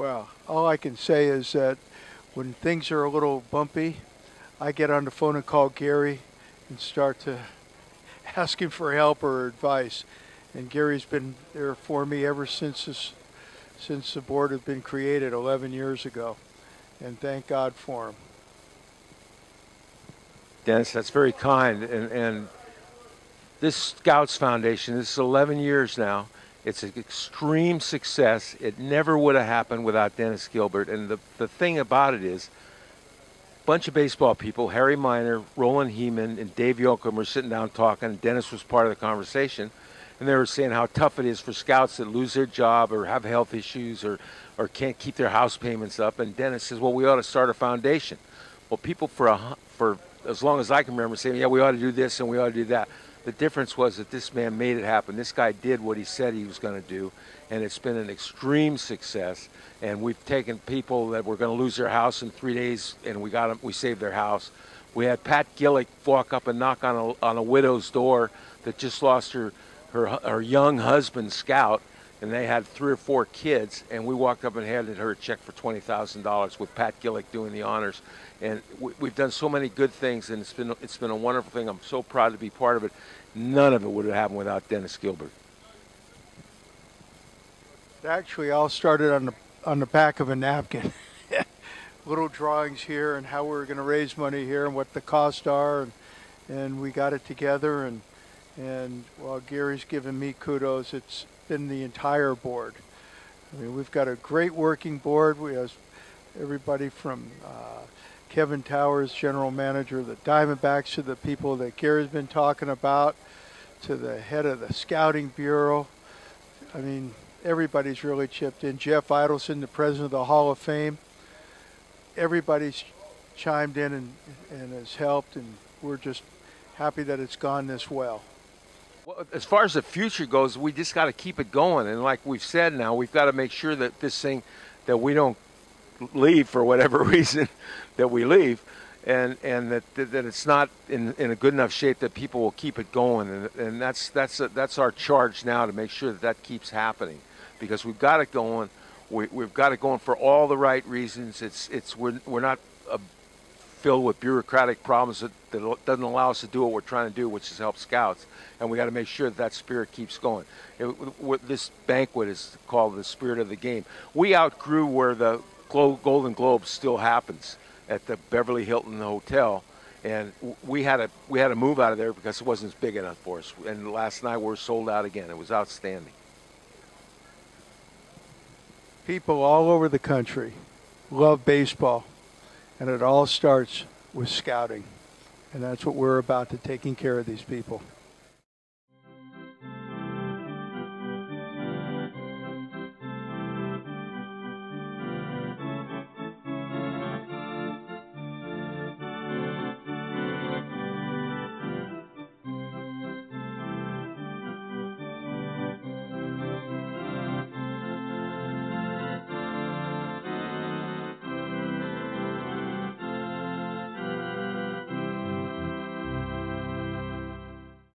Well, all I can say is that when things are a little bumpy, I get on the phone and call Gary and start to ask him for help or advice. And Gary's been there for me ever since this, since the board had been created 11 years ago. And thank God for him. Dennis, that's very kind. And, and this Scouts Foundation, this is 11 years now. It's an extreme success. It never would have happened without Dennis Gilbert. And the, the thing about it is, a bunch of baseball people, Harry Minor, Roland Hemond, and Dave Yoakum were sitting down talking. Dennis was part of the conversation. And they were saying how tough it is for scouts that lose their job or have health issues or, or can't keep their house payments up. And Dennis says, well, we ought to start a foundation. Well, people for, a, for as long as I can remember saying, yeah, we ought to do this and we ought to do that. The difference was that this man made it happen. This guy did what he said he was going to do, and it's been an extreme success. And we've taken people that were going to lose their house in three days, and we got them. We saved their house. We had Pat Gillick walk up and knock on a, on a widow's door that just lost her, her her young husband Scout, and they had three or four kids, and we walked up and handed her a check for twenty thousand dollars with Pat Gillick doing the honors. And we, have done so many good things, and it's been it's been a wonderful thing. I'm so proud to be part of it. None of it would have happened without Dennis Gilbert. Actually, all started on the on the back of a napkin. Little drawings here and how we are going to raise money here and what the costs are, and and we got it together. And and while Gary's giving me kudos, it's been the entire board. I mean, we've got a great working board. We have everybody from uh, Kevin Towers, general manager of the Diamondbacks, to the people that Gary's been talking about, to the head of the scouting bureau. I mean, everybody's really chipped in. Jeff Idelson, the president of the Hall of Fame. Everybody's chimed in and, and has helped, and we're just happy that it's gone this well. Well, as far as the future goes, we just got to keep it going. And like we've said now, we've got to make sure that this thing, that we don't leave for whatever reason that we leave, and and that that it's not in, in a good enough shape that people will keep it going, and, and that's that's a, that's our charge now to make sure that that keeps happening, because we've got it going, we, we've got it going for all the right reasons. It's it's we're we're not uh, filled with bureaucratic problems that, that doesn't allow us to do what we're trying to do, which is help scouts, and we got to make sure that that spirit keeps going. It, this banquet is called the spirit of the game. We outgrew where the Golden Globe still happens at the Beverly Hilton Hotel, and we had a we had to move out of there because it wasn't big enough for us. And last night we are sold out again. It was outstanding. People all over the country love baseball, and it all starts with scouting, and that's what we're about to taking care of these people.